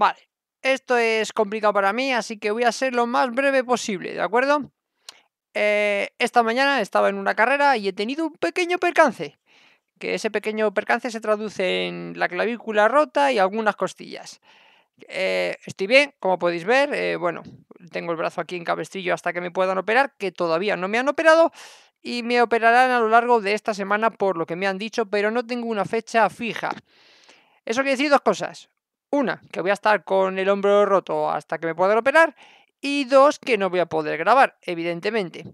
Vale, esto es complicado para mí, así que voy a ser lo más breve posible, ¿de acuerdo? Eh, esta mañana estaba en una carrera y he tenido un pequeño percance. Que ese pequeño percance se traduce en la clavícula rota y algunas costillas. Eh, estoy bien, como podéis ver. Eh, bueno, tengo el brazo aquí en cabestrillo hasta que me puedan operar, que todavía no me han operado. Y me operarán a lo largo de esta semana por lo que me han dicho, pero no tengo una fecha fija. Eso quiere decir dos cosas. Una, que voy a estar con el hombro roto hasta que me puedan operar. Y dos, que no voy a poder grabar, evidentemente.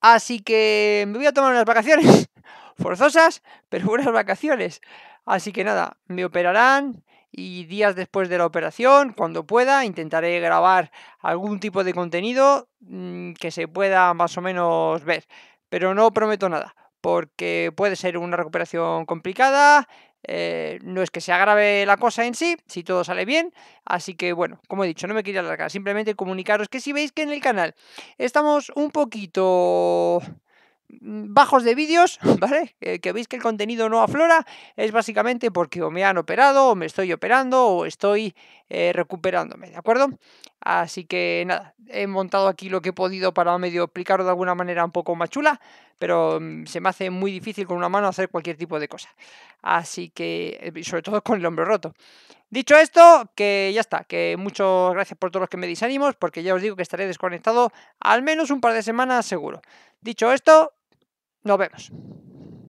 Así que me voy a tomar unas vacaciones forzosas, pero unas vacaciones. Así que nada, me operarán y días después de la operación, cuando pueda, intentaré grabar algún tipo de contenido mm, que se pueda más o menos ver. Pero no prometo nada, porque puede ser una recuperación complicada, eh, no es que se agrave la cosa en sí, si todo sale bien. Así que bueno, como he dicho, no me quiero alargar. Simplemente comunicaros que si veis que en el canal estamos un poquito bajos de vídeos, ¿vale? que veis que el contenido no aflora, es básicamente porque o me han operado, o me estoy operando, o estoy eh, recuperándome, ¿de acuerdo? Así que nada, he montado aquí lo que he podido para medio explicarlo de alguna manera un poco más chula, pero mm, se me hace muy difícil con una mano hacer cualquier tipo de cosa. Así que, eh, sobre todo con el hombro roto. Dicho esto, que ya está, que muchas gracias por todos los que me desanimos, porque ya os digo que estaré desconectado al menos un par de semanas seguro. Dicho esto, nos vemos.